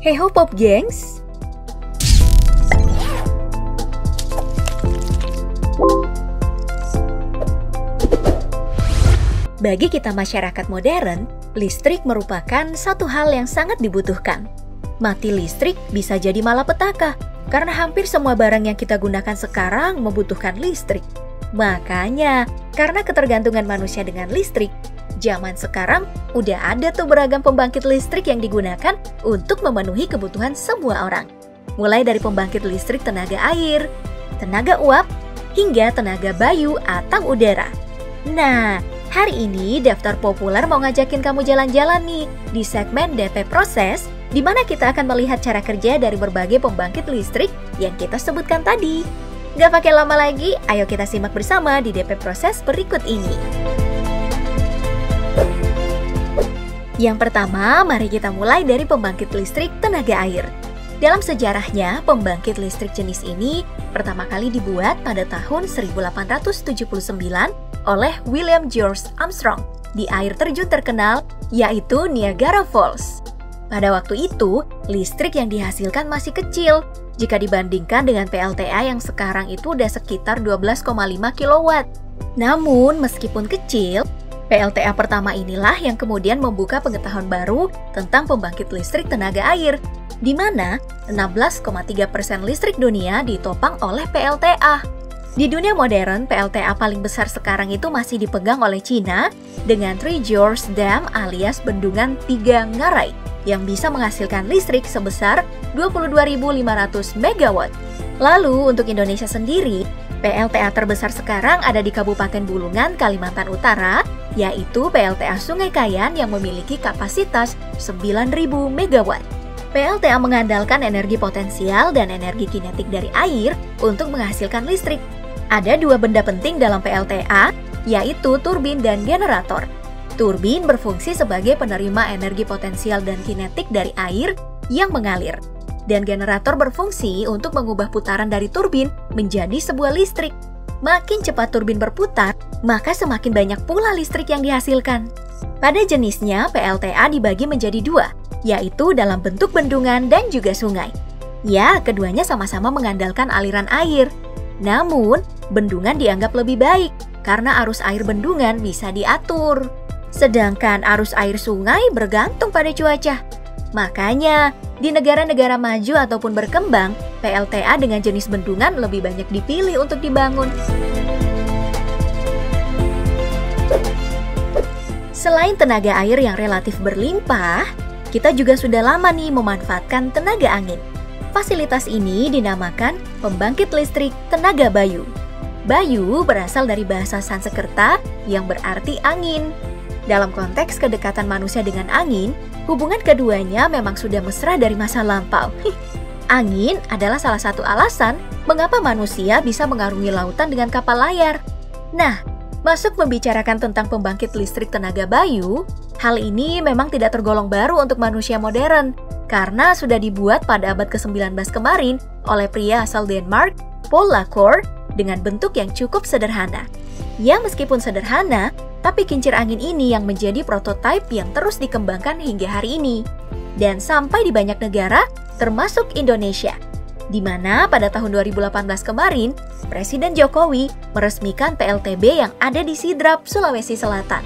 Hey ho pop gengs! Bagi kita masyarakat modern, listrik merupakan satu hal yang sangat dibutuhkan. Mati listrik bisa jadi malapetaka, karena hampir semua barang yang kita gunakan sekarang membutuhkan listrik. Makanya, karena ketergantungan manusia dengan listrik, zaman sekarang udah ada tuh beragam pembangkit listrik yang digunakan untuk memenuhi kebutuhan semua orang. Mulai dari pembangkit listrik tenaga air, tenaga uap, hingga tenaga bayu atau udara. Nah, hari ini daftar populer mau ngajakin kamu jalan-jalan nih di segmen DP Proses, di mana kita akan melihat cara kerja dari berbagai pembangkit listrik yang kita sebutkan tadi. Gak pakai lama lagi, ayo kita simak bersama di DP Proses berikut ini. Yang pertama, mari kita mulai dari pembangkit listrik tenaga air. Dalam sejarahnya, pembangkit listrik jenis ini pertama kali dibuat pada tahun 1879 oleh William George Armstrong di air terjun terkenal yaitu Niagara Falls. Pada waktu itu, listrik yang dihasilkan masih kecil jika dibandingkan dengan PLTA yang sekarang itu udah sekitar 12,5 kW. Namun, meskipun kecil, PLTA pertama inilah yang kemudian membuka pengetahuan baru tentang pembangkit listrik tenaga air, di mana 16,3 persen listrik dunia ditopang oleh PLTA. Di dunia modern, PLTA paling besar sekarang itu masih dipegang oleh Cina dengan Three Gorges Dam alias bendungan tiga ngarai yang bisa menghasilkan listrik sebesar 22.500 MW. Lalu untuk Indonesia sendiri, PLTA terbesar sekarang ada di Kabupaten Bulungan, Kalimantan Utara, yaitu PLTA Sungai Kayan yang memiliki kapasitas 9.000 MW. PLTA mengandalkan energi potensial dan energi kinetik dari air untuk menghasilkan listrik. Ada dua benda penting dalam PLTA, yaitu turbin dan generator. Turbin berfungsi sebagai penerima energi potensial dan kinetik dari air yang mengalir dan generator berfungsi untuk mengubah putaran dari turbin menjadi sebuah listrik. Makin cepat turbin berputar, maka semakin banyak pula listrik yang dihasilkan. Pada jenisnya, PLTA dibagi menjadi dua, yaitu dalam bentuk bendungan dan juga sungai. Ya, keduanya sama-sama mengandalkan aliran air. Namun, bendungan dianggap lebih baik karena arus air bendungan bisa diatur. Sedangkan arus air sungai bergantung pada cuaca. Makanya, di negara-negara maju ataupun berkembang, PLTA dengan jenis bendungan lebih banyak dipilih untuk dibangun. Selain tenaga air yang relatif berlimpah, kita juga sudah lama nih memanfaatkan tenaga angin. Fasilitas ini dinamakan pembangkit listrik tenaga bayu. Bayu berasal dari bahasa Sanskerta yang berarti angin. Dalam konteks kedekatan manusia dengan angin, Hubungan keduanya memang sudah mesra dari masa lampau. Angin adalah salah satu alasan mengapa manusia bisa mengarungi lautan dengan kapal layar. Nah, masuk membicarakan tentang pembangkit listrik tenaga bayu, hal ini memang tidak tergolong baru untuk manusia modern, karena sudah dibuat pada abad ke-19 kemarin oleh pria asal Denmark, Paul Lacour, dengan bentuk yang cukup sederhana. Ya meskipun sederhana, tapi kincir angin ini yang menjadi prototipe yang terus dikembangkan hingga hari ini. Dan sampai di banyak negara, termasuk Indonesia. Di mana pada tahun 2018 kemarin, Presiden Jokowi meresmikan PLTB yang ada di Sidrap, Sulawesi Selatan.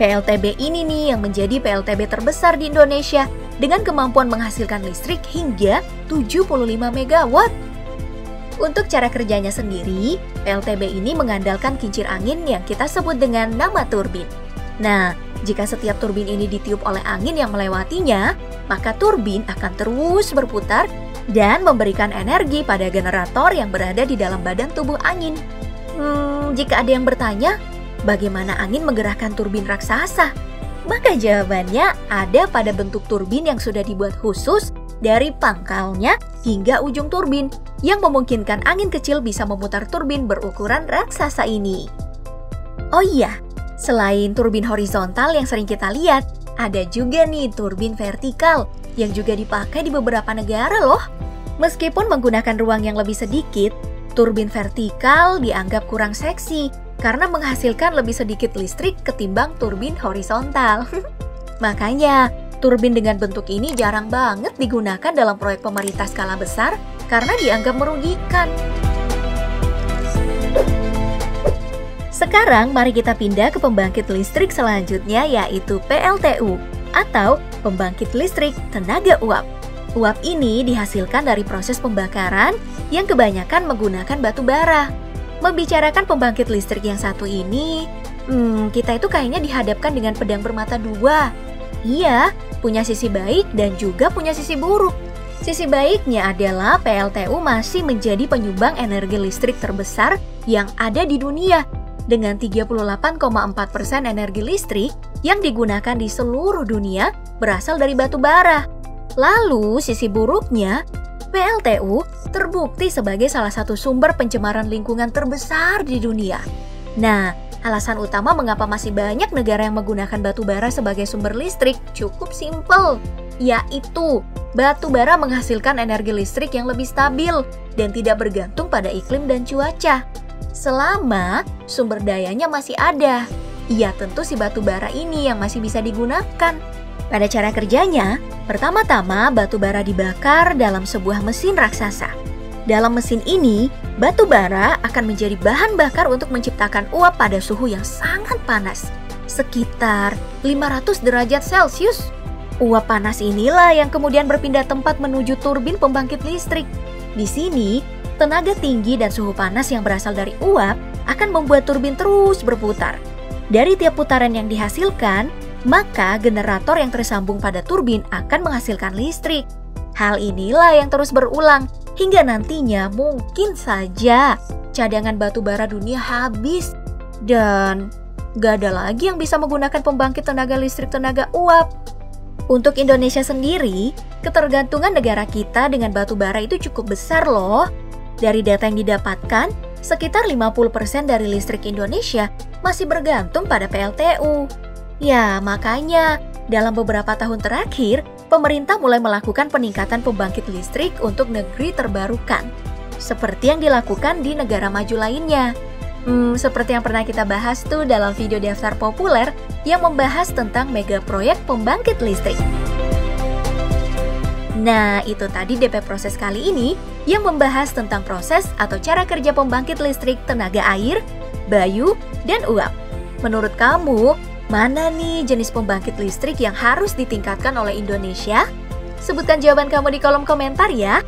PLTB ini nih yang menjadi PLTB terbesar di Indonesia dengan kemampuan menghasilkan listrik hingga 75 MW. Untuk cara kerjanya sendiri, PLTB ini mengandalkan kincir angin yang kita sebut dengan nama turbin. Nah, jika setiap turbin ini ditiup oleh angin yang melewatinya, maka turbin akan terus berputar dan memberikan energi pada generator yang berada di dalam badan tubuh angin. Hmm, jika ada yang bertanya, bagaimana angin menggerakkan turbin raksasa? Maka jawabannya ada pada bentuk turbin yang sudah dibuat khusus dari pangkalnya hingga ujung turbin yang memungkinkan angin kecil bisa memutar turbin berukuran raksasa ini. Oh iya, selain turbin horizontal yang sering kita lihat, ada juga nih turbin vertikal yang juga dipakai di beberapa negara loh. Meskipun menggunakan ruang yang lebih sedikit, turbin vertikal dianggap kurang seksi karena menghasilkan lebih sedikit listrik ketimbang turbin horizontal. Makanya, Turbin dengan bentuk ini jarang banget digunakan dalam proyek pemerintah skala besar karena dianggap merugikan. Sekarang mari kita pindah ke pembangkit listrik selanjutnya yaitu PLTU atau pembangkit listrik tenaga uap. Uap ini dihasilkan dari proses pembakaran yang kebanyakan menggunakan batu bara. Membicarakan pembangkit listrik yang satu ini, hmm, kita itu kayaknya dihadapkan dengan pedang bermata dua. Iya, punya sisi baik dan juga punya sisi buruk. Sisi baiknya adalah PLTU masih menjadi penyumbang energi listrik terbesar yang ada di dunia dengan 38,4% persen energi listrik yang digunakan di seluruh dunia berasal dari batu bara. Lalu, sisi buruknya, PLTU terbukti sebagai salah satu sumber pencemaran lingkungan terbesar di dunia. Nah, Alasan utama mengapa masih banyak negara yang menggunakan batu bara sebagai sumber listrik cukup simpel, yaitu batu bara menghasilkan energi listrik yang lebih stabil dan tidak bergantung pada iklim dan cuaca. Selama sumber dayanya masih ada, ya tentu si batu bara ini yang masih bisa digunakan. Pada cara kerjanya, pertama-tama batu bara dibakar dalam sebuah mesin raksasa. Dalam mesin ini, batu bara akan menjadi bahan bakar untuk menciptakan uap pada suhu yang sangat panas, sekitar 500 derajat Celcius. Uap panas inilah yang kemudian berpindah tempat menuju turbin pembangkit listrik. Di sini, tenaga tinggi dan suhu panas yang berasal dari uap akan membuat turbin terus berputar. Dari tiap putaran yang dihasilkan, maka generator yang tersambung pada turbin akan menghasilkan listrik. Hal inilah yang terus berulang hingga nantinya mungkin saja cadangan batu bara dunia habis dan gak ada lagi yang bisa menggunakan pembangkit tenaga listrik tenaga uap. Untuk Indonesia sendiri, ketergantungan negara kita dengan batu bara itu cukup besar loh. Dari data yang didapatkan, sekitar 50% dari listrik Indonesia masih bergantung pada PLTU. Ya, makanya dalam beberapa tahun terakhir, pemerintah mulai melakukan peningkatan pembangkit listrik untuk negeri terbarukan, seperti yang dilakukan di negara maju lainnya. Hmm, seperti yang pernah kita bahas tuh dalam video daftar populer yang membahas tentang mega proyek pembangkit listrik. Nah, itu tadi DP proses kali ini yang membahas tentang proses atau cara kerja pembangkit listrik tenaga air, bayu, dan uap. Menurut kamu, Mana nih jenis pembangkit listrik yang harus ditingkatkan oleh Indonesia? Sebutkan jawaban kamu di kolom komentar ya.